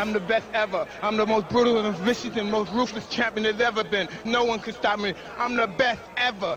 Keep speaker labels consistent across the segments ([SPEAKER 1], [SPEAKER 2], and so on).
[SPEAKER 1] I'm the best ever. I'm the most brutal and vicious and most ruthless champion there's ever been. No one can stop me. I'm the best ever.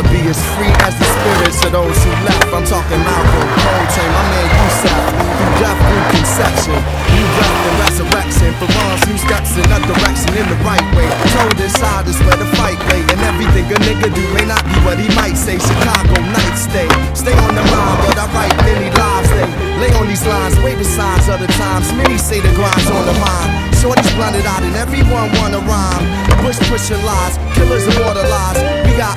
[SPEAKER 2] Wanna be as free as the spirits of those who left. I'm talking Malcolm, Coltrane, my man Yusef. Through death, through conception, new breath and resurrection. For ones who steps in a direction in the right way. Told inside is where the fight lay, and everything a nigga do may not be what he might say. Chicago night stay, stay on the line, but I write many lives. They lay on these lines, wait the signs of the times. Many say the grind's on the mind. Shorty's blinded out and everyone wanna rhyme. Bush pushing lies, killers immortalized. We got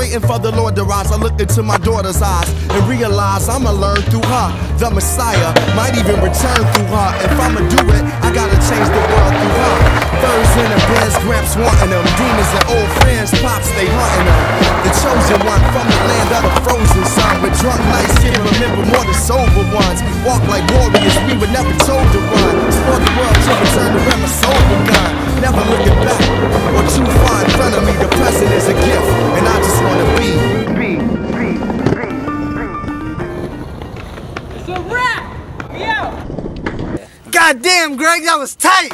[SPEAKER 2] Waiting for the Lord to rise. I look into my daughter's eyes and realize I'ma learn through her. The Messiah might even return through her. If I'ma do it, I gotta change the world through her. Birds in the beds, gramps wanting them. Demons and old friends, pops, they hunting them. The chosen one from the land of the frozen sun. With drunk nights, can't remember more than sober ones. Walk like warriors, we were never told
[SPEAKER 3] God damn, Greg, that was tight.